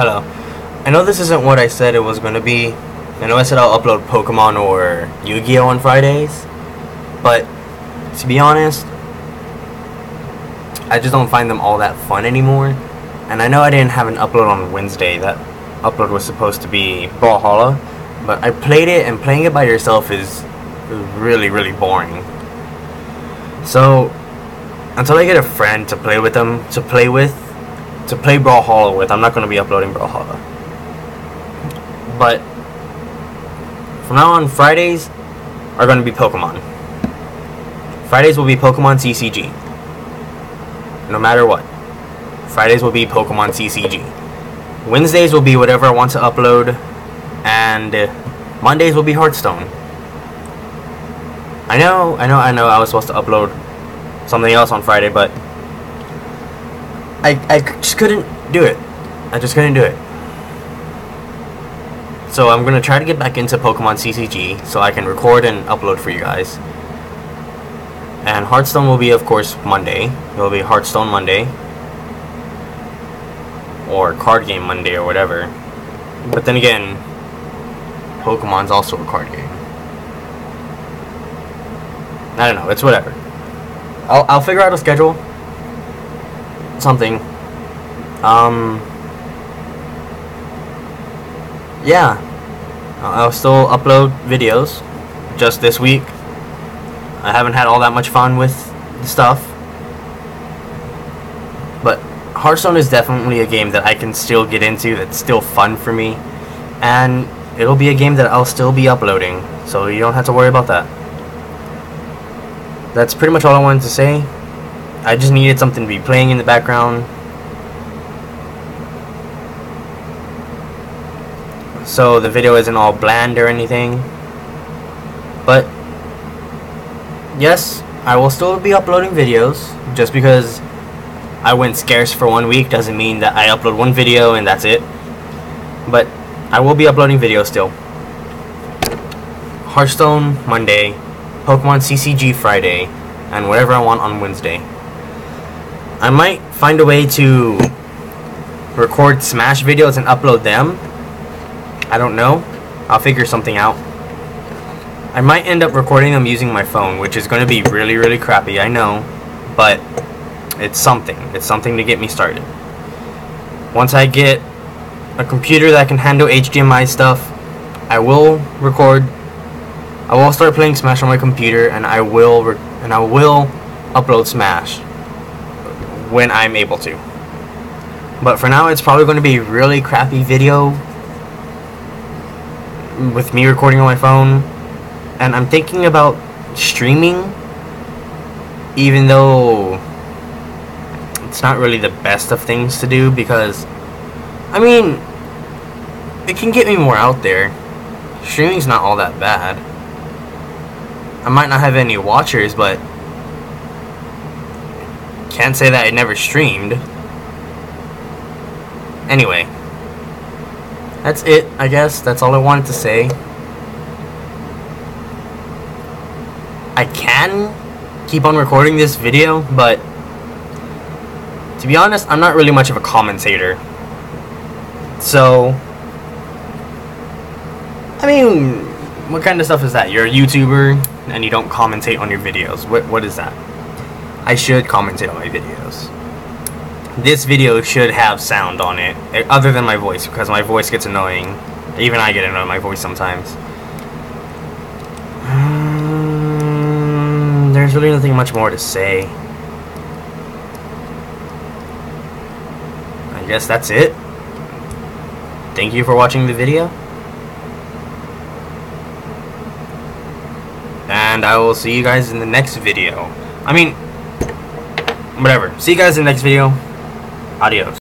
Hello. I know this isn't what I said it was going to be. I know I said I'll upload Pokemon or Yu-Gi-Oh on Fridays, but to be honest, I just don't find them all that fun anymore. And I know I didn't have an upload on Wednesday. That upload was supposed to be Brawlhalla, but I played it and playing it by yourself is really really boring. So until I get a friend to play with them, to play with, to play Brawlhalla with, I'm not going to be uploading Brawlhalla. But from now on, Fridays are going to be Pokemon. Fridays will be Pokemon CCG. No matter what. Fridays will be Pokemon CCG. Wednesdays will be whatever I want to upload. And Mondays will be Hearthstone. I know, I know, I know I was supposed to upload something else on Friday, but I, I just couldn't do it. I just couldn't do it. So I'm gonna try to get back into Pokemon CCG so I can record and upload for you guys. And Hearthstone will be, of course, Monday. It will be Hearthstone Monday. Or Card Game Monday or whatever. But then again, Pokemon's also a card game. I don't know, it's whatever. I'll, I'll figure out a schedule. Something. Um. Yeah. I'll still upload videos. Just this week. I haven't had all that much fun with the stuff. But Hearthstone is definitely a game that I can still get into that's still fun for me. And it'll be a game that I'll still be uploading. So you don't have to worry about that. That's pretty much all I wanted to say. I just needed something to be playing in the background. So the video isn't all bland or anything. But yes, I will still be uploading videos. Just because I went scarce for one week doesn't mean that I upload one video and that's it. But I will be uploading videos still. Hearthstone Monday, Pokemon CCG Friday, and whatever I want on Wednesday. I might find a way to record Smash videos and upload them. I don't know. I'll figure something out. I might end up recording them using my phone, which is going to be really, really crappy, I know. But it's something. It's something to get me started. Once I get a computer that can handle HDMI stuff, I will record. I will start playing Smash on my computer, and I will and I will upload Smash when I'm able to. But for now, it's probably going to be really crappy video with me recording on my phone, and I'm thinking about streaming, even though it's not really the best of things to do because, I mean, it can get me more out there. Streaming's not all that bad. I might not have any watchers, but can't say that I never streamed. Anyway, that's it, I guess. That's all I wanted to say. I can keep on recording this video, but to be honest, I'm not really much of a commentator. So, I mean, what kind of stuff is that? You're a YouTuber and you don't commentate on your videos. What what is that? I should commentate on my videos. This video should have sound on it, eh, other than my voice, because my voice gets annoying. Even I get annoyed my voice sometimes. Um, there's really nothing much more to say. I guess that's it. Thank you for watching the video. And I will see you guys in the next video. I mean, whatever. See you guys in the next video. Adios.